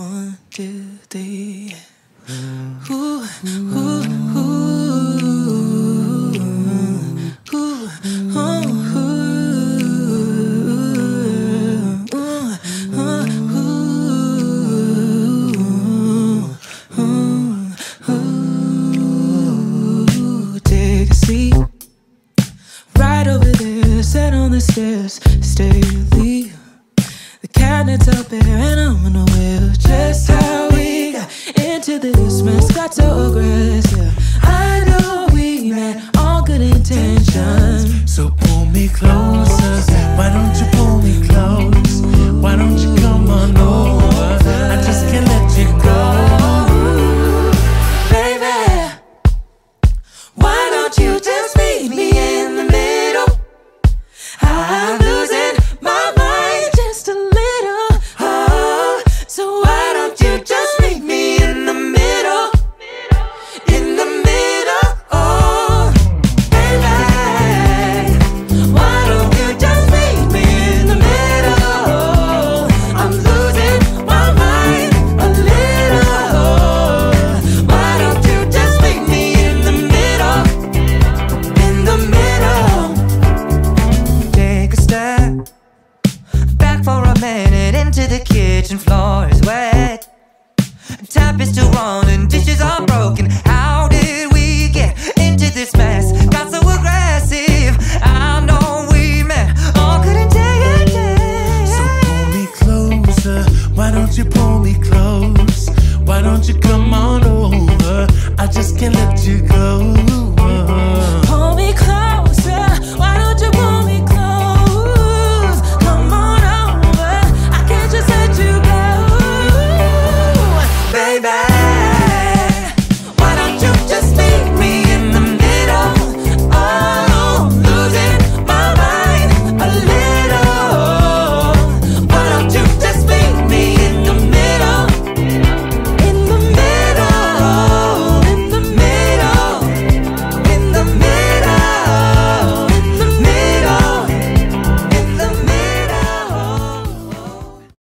One, two, three. Ooh, ooh, oh, ooh, ooh, ooh, ooh. Take a seat right over there. Sit on the stairs. Stay, leave. Cabinet's up there, and I'm unaware just how we got into this mess. Got so aggressive. I know we meant all good intentions. So pull me closer. Kitchen. Floor is wet. Tap is still running, dishes are broken. How did we get into this mess? Got so aggressive. I know we met. All couldn't take it. So pull me closer. Why don't you pull me close? Why don't you come on over? I just can't let you go.